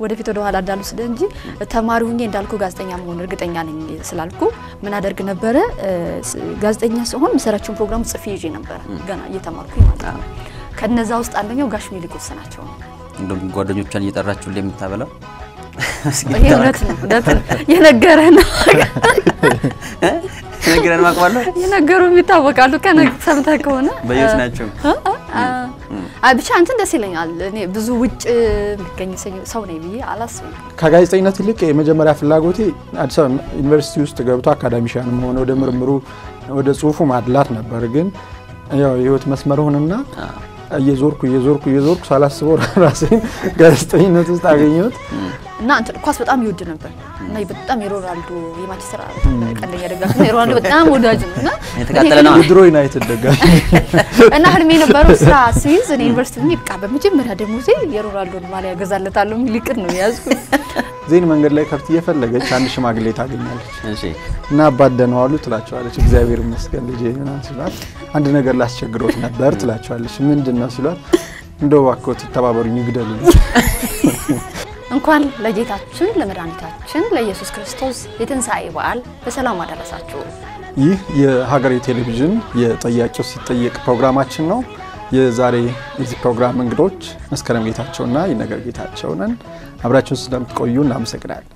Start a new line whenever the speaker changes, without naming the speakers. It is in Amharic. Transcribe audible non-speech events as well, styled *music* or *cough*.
ወደፊት ወደ ኋላ እንዳልወስደ እንጂ ተማሪ ሁኜ እንዳልኩ ጋዜጠኛ መሆን እርግጠኛ ነኝ ስላልኩ ምን አደርግ ነበረ ጋዜጠኛ ስሆን የምሰራቸውን ፕሮግራም ጽፌ ይዤ ነበረ ገና እየተማርኩኝ ማለት ነው። ከነዛ ውስጥ አንደኛው ጋሽ ሚሊኮስ ናቸው።
እንደውም ጓደኞቿን እየጠራችሁ የምታበላው
ይሄ እውነት ነው፣ እውነት ነው። የነገረ ነው
ነግረን ማቅባለሁ
የነገሩ ይታወቃሉ። ከነግ ሰምተህ ከሆነ
በየት ናቸው?
አይ ብቻ እንትን ደስ ይለኛል። እኔ ብዙ ውጭ የሚገኝ ሰው ነኝ ብዬ አላስብም።
ከጋዜጠኝነት ይልቅ የመጀመሪያ ፍላጎቴ አዲስ አበባ ዩኒቨርሲቲ ውስጥ ገብቶ አካዳሚሻን መሆን ወደ ምርምሩ ወደ ጽሁፉ ማድላት ነበር። ግን ያው የህይወት መስመር ሆንና እየዞርኩ እየዞርኩ እየዞርኩ ሳላስበው ራሴን ጋዜጠኝነት ውስጥ አገኘሁት።
እና እንትን ኳስ በጣም ይወድ ነበር እና በጣም የሮናልዶ የማንቸስተር ቀንደኛ ደጋፊ ነው። የሮናልዶ በጣም ወዳጅ ነው እና
የተቃጠለ ነው።
የድሮ ዩናይትድ ደጋፊ *laughs*
እና ህልሜ የነበረው ስራ ስይዝ እኔ ዩኒቨርሲቲ ሆኜ በቃ በመጀመሪያ ደሞዜ የሮናልዶን ማሊያ ገዛለታለሁ የሚል እቅድ ነው የያዝኩት።
ዜን መንገድ ላይ ከብት እየፈለገች አንድ ሽማግሌ ታገኛለች እና አባደነው አሉ ትላቸዋለች። እግዚአብሔር ይመስገን ልጄ ምናምን ሲሏት አንድ ነገር ላስቸግሮት ነበር ትላቸዋለች። ምንድን ነው ሲሏት እንደው እባክዎት ተባበሩኝ ይግደሉኝ።
እንኳን ለጌታችን ለመድኃኒታችን ለኢየሱስ ክርስቶስ የትንሣኤ በዓል በሰላም አደረሳችሁ።
ይህ የሀገሬ ቴሌቪዥን የጠያቂው ሲጠየቅ ፕሮግራማችን ነው። የዛሬ የዚህ ፕሮግራም እንግዶች መስከረም ጌታቸውና ይነገር ጌታቸው ነን። አብራችሁን ስለምትቆዩ እናመሰግናለን።